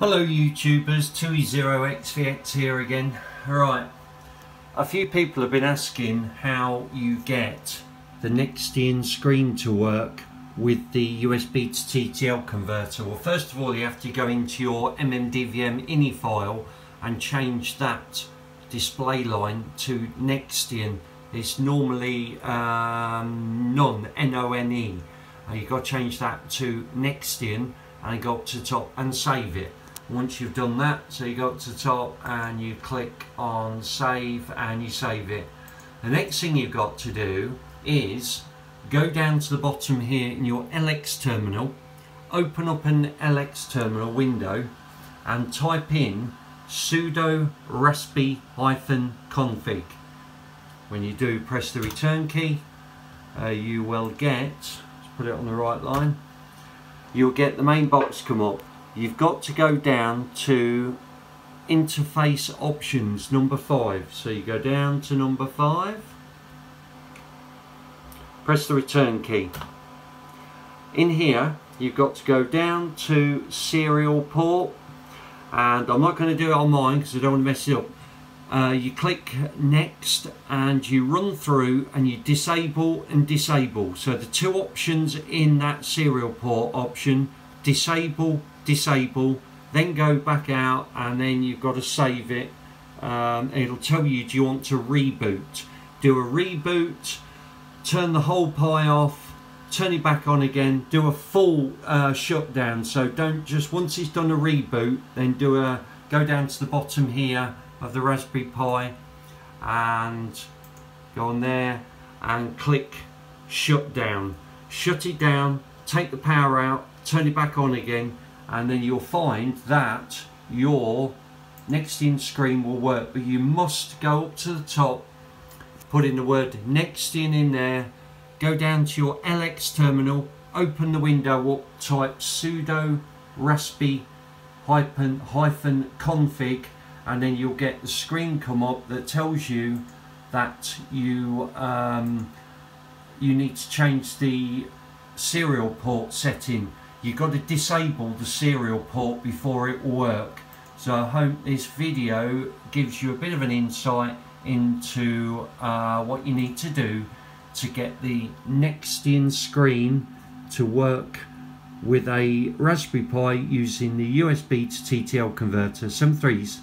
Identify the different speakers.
Speaker 1: Hello YouTubers, 2E0XVX here again. Alright, a few people have been asking how you get the Nextion screen to work with the USB to TTL converter. Well first of all you have to go into your MMDVM INI file and change that display line to Nextion. It's normally um, none, N-O-N-E. You've got to change that to Nextion and go up to the top and save it once you've done that so you go up to the top and you click on save and you save it. The next thing you've got to do is go down to the bottom here in your LX terminal open up an LX terminal window and type in sudo raspi-config when you do press the return key. Uh, you will get let's put it on the right line you'll get the main box come up you've got to go down to interface options number five. So you go down to number five. Press the return key. In here you've got to go down to serial port. And I'm not going to do it on mine because I don't want to mess it up. Uh, you click next and you run through and you disable and disable. So the two options in that serial port option disable disable then go back out and then you've got to save it. Um, it'll tell you do you want to reboot? Do a reboot turn the whole Pi off turn it back on again do a full uh, shutdown. So don't just once it's done a reboot then do a go down to the bottom here of the Raspberry Pi and go on there and click shut down shut it down take the power out turn it back on again and then you'll find that your Nextion screen will work but you must go up to the top put in the word Nextion in there go down to your LX terminal open the window up type sudo raspi hyphen hyphen config and then you'll get the screen come up that tells you that you um, you need to change the serial port setting you've got to disable the serial port before it will work so I hope this video gives you a bit of an insight into uh, what you need to do to get the Nextion screen to work with a Raspberry Pi using the USB to TTL converter, some threes.